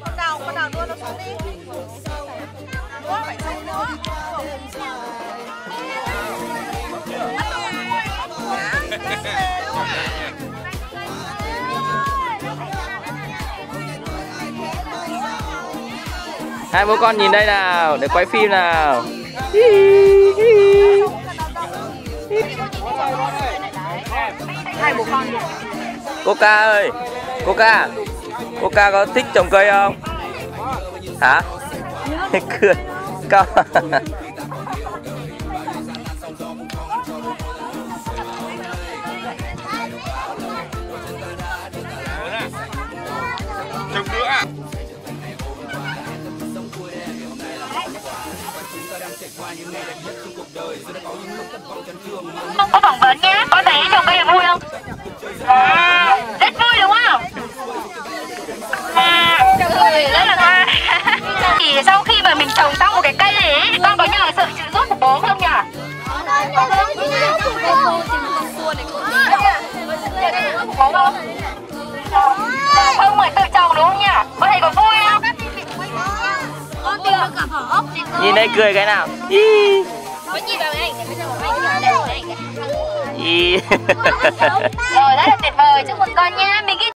con nào con nào đưa nó xuống đi. Ủa, phải xuống nữa. Hai bố con nhìn đây nào, để quay phim nào. Hai bố con Coca ơi, Coca, Coca có thích trồng cây không? Hả? Cười, con. Chừng nữa à? không sau khi mà mình trồng xong một cái cây này ấy, con có nhờ sự trợ giúp của bố không nhỉ? Bố không không phải tự trồng đúng không nhỉ? Có thấy có vui không? Con Nhìn đây cười cái nào. Hi. rồi rất là tuyệt vời. Chúc mừng con nha mình